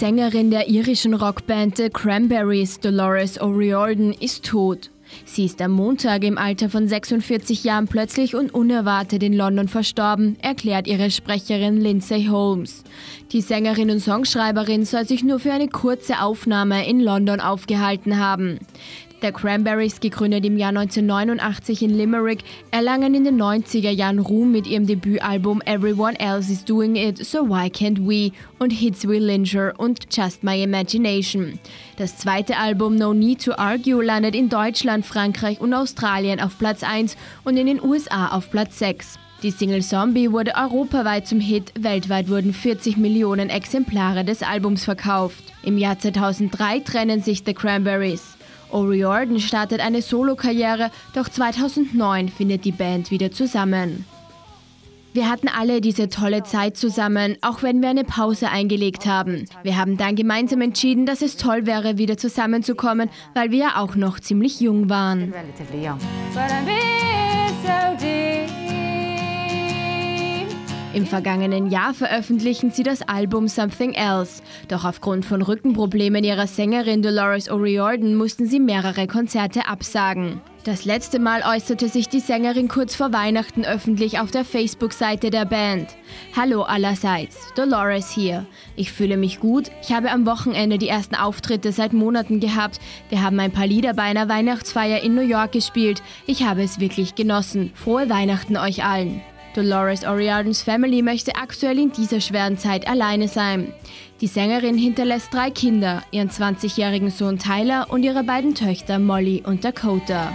Sängerin der irischen Rockband The Cranberries, Dolores O'Riordan, ist tot. Sie ist am Montag im Alter von 46 Jahren plötzlich und unerwartet in London verstorben, erklärt ihre Sprecherin Lindsay Holmes. Die Sängerin und Songschreiberin soll sich nur für eine kurze Aufnahme in London aufgehalten haben. Der Cranberries, gegründet im Jahr 1989 in Limerick, erlangen in den 90er Jahren Ruhm mit ihrem Debütalbum Everyone Else is Doing It, So Why Can't We und Hits Will Linger und Just My Imagination. Das zweite Album No Need to Argue landet in Deutschland, Frankreich und Australien auf Platz 1 und in den USA auf Platz 6. Die Single Zombie wurde europaweit zum Hit, weltweit wurden 40 Millionen Exemplare des Albums verkauft. Im Jahr 2003 trennen sich The Cranberries. O'Riordan startet eine Solokarriere, doch 2009 findet die Band wieder zusammen. Wir hatten alle diese tolle Zeit zusammen, auch wenn wir eine Pause eingelegt haben. Wir haben dann gemeinsam entschieden, dass es toll wäre, wieder zusammenzukommen, weil wir ja auch noch ziemlich jung waren. Im vergangenen Jahr veröffentlichen sie das Album Something Else. Doch aufgrund von Rückenproblemen ihrer Sängerin Dolores O'Riordan mussten sie mehrere Konzerte absagen. Das letzte Mal äußerte sich die Sängerin kurz vor Weihnachten öffentlich auf der Facebook-Seite der Band. Hallo allerseits, Dolores hier. Ich fühle mich gut. Ich habe am Wochenende die ersten Auftritte seit Monaten gehabt. Wir haben ein paar Lieder bei einer Weihnachtsfeier in New York gespielt. Ich habe es wirklich genossen. Frohe Weihnachten euch allen. Dolores O'Riordans Family möchte aktuell in dieser schweren Zeit alleine sein. Die Sängerin hinterlässt drei Kinder, ihren 20-jährigen Sohn Tyler und ihre beiden Töchter Molly und Dakota.